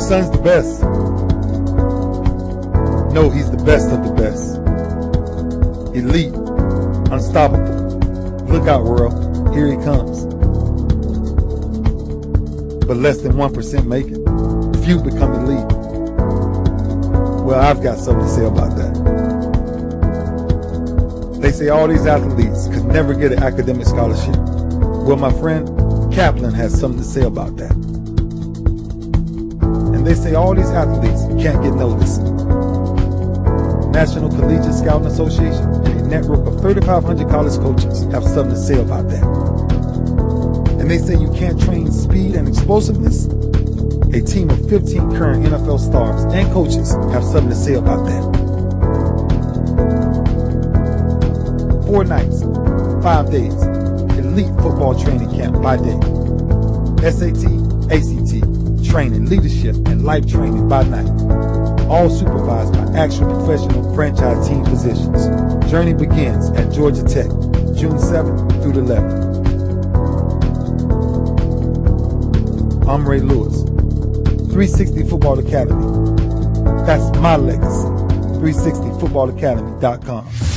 son's the best. No, he's the best of the best. Elite, unstoppable. Look out, world. Here he comes. But less than 1% make it. Few become elite. Well, I've got something to say about that. They say all these athletes could never get an academic scholarship. Well, my friend, Kaplan has something to say about that. They say all these athletes can't get noticed. National Collegiate Scouting Association and a network of 3,500 college coaches have something to say about that. And they say you can't train speed and explosiveness. A team of 15 current NFL stars and coaches have something to say about that. Four nights, five days, elite football training camp by day. SAT, ACT, training, leadership, and life training by night. All supervised by actual professional franchise team physicians. Journey begins at Georgia Tech, June 7th through the 11th. I'm Ray Lewis, 360 Football Academy. That's my legacy. 360footballacademy.com.